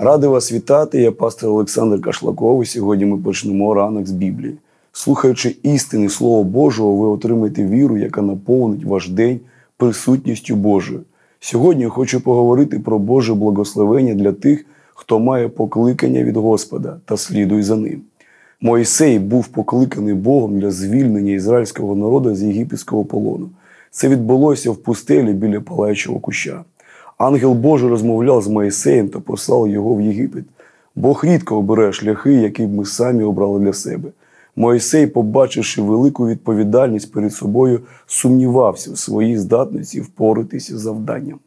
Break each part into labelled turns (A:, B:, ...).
A: Радий вас вітати. Я пастор Олександр Кашлаков. і Сьогодні ми почнемо ранок з Біблії. Слухаючи істини Слова Божого, ви отримаєте віру, яка наповнить ваш день присутністю Божою. Сьогодні я хочу поговорити про Боже благословення для тих, хто має покликання від Господа та слідуй за ним. Моїсей був покликаний Богом для звільнення ізраїльського народу з єгипетського полону. Це відбулося в пустелі біля палаючого куща. Ангел Божий розмовляв з Моїсеєм та послав його в Єгипет. Бог рідко обирає шляхи, які б ми самі обрали для себе. Моїсей, побачивши велику відповідальність перед собою, сумнівався в своїй здатності впоратися з завданням.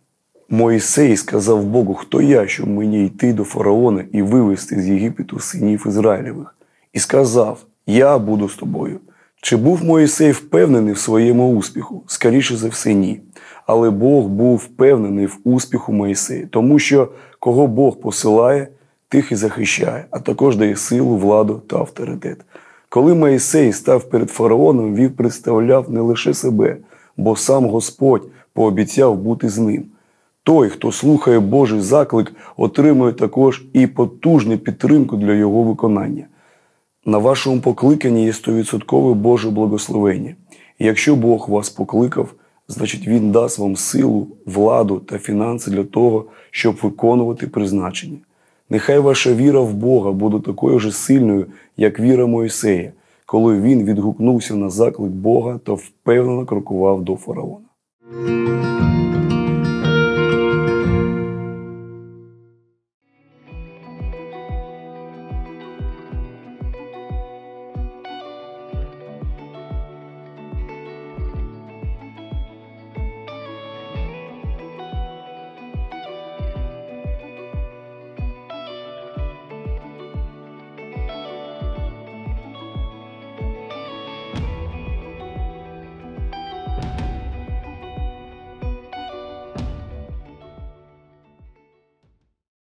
A: Моїсей сказав Богу, хто я, щоб мені йти до фараона і вивести з Єгипету синів Ізраїлевих, і сказав: Я буду з тобою. Чи був Моїсей впевнений в своєму успіху? Скоріше за все, ні. Але Бог був впевнений в успіху Моїсея, тому що кого Бог посилає, тих і захищає, а також дає силу, владу та авторитет. Коли Моїсей став перед фараоном, він представляв не лише себе, бо сам Господь пообіцяв бути з ним. Той, хто слухає Божий заклик, отримує також і потужну підтримку для його виконання. На вашому покликанні є стовідсоткове Боже благословення. І якщо Бог вас покликав, значить Він дасть вам силу, владу та фінанси для того, щоб виконувати призначення. Нехай ваша віра в Бога буде такою ж сильною, як віра Моїсея, коли він відгукнувся на заклик Бога та впевнено крокував до фараона.